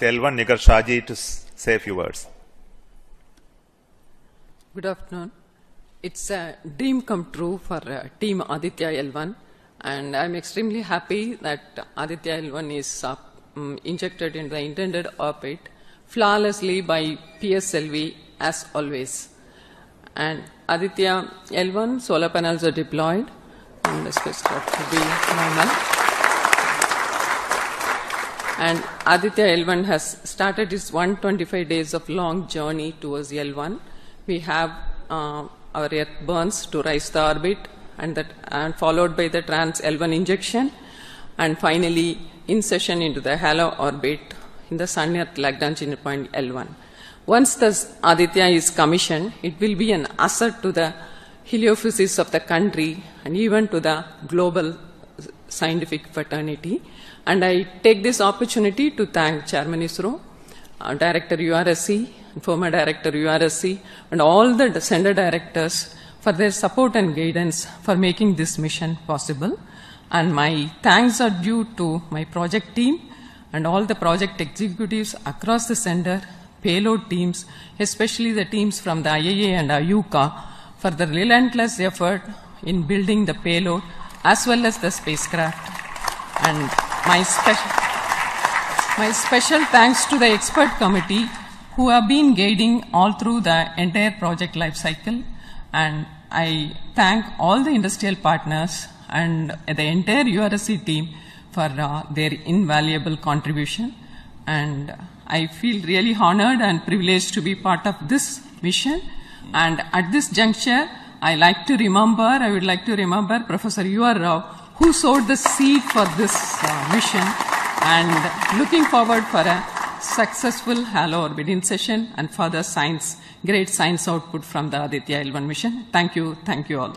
L1 Nigar Shaji to say a few words. Good afternoon. It's a dream come true for uh, Team Aditya L1, and I'm extremely happy that Aditya L1 is um, injected into the intended orbit flawlessly by PSLV as always. And Aditya L1 solar panels are deployed, and the spacecraft will be normal. And Aditya L1 has started its 125 days of long journey towards L1. We have uh, our Earth burns to rise the orbit, and that and followed by the trans L1 injection, and finally insertion into the halo orbit in the Sun Earth point L1. Once the Aditya is commissioned, it will be an asset to the heliophysics of the country and even to the global scientific fraternity. And I take this opportunity to thank Chairman ISRO, uh, Director URSC, former Director URSC, and all the center directors for their support and guidance for making this mission possible. And my thanks are due to my project team and all the project executives across the center, payload teams, especially the teams from the IIA and IUCAA, for the relentless effort in building the payload as well as the spacecraft. And my special, my special thanks to the expert committee who have been guiding all through the entire project life cycle. And I thank all the industrial partners and the entire URSC team for uh, their invaluable contribution. And I feel really honored and privileged to be part of this mission. And at this juncture, I like to remember, I would like to remember Professor U.R. Rao, who sowed the seed for this uh, mission, and looking forward for a successful halo orbit insertion and further science, great science output from the Aditya L1 mission. Thank you, thank you all.